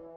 you